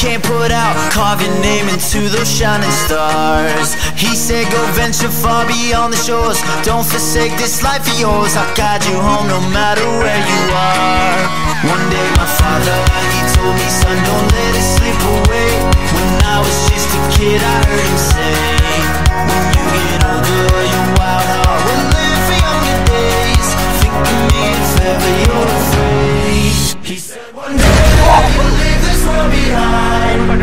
can't put out. Carve your name into those shining stars. He said go venture far beyond the shores. Don't forsake this life of yours. I'll guide you home no matter where you are. One day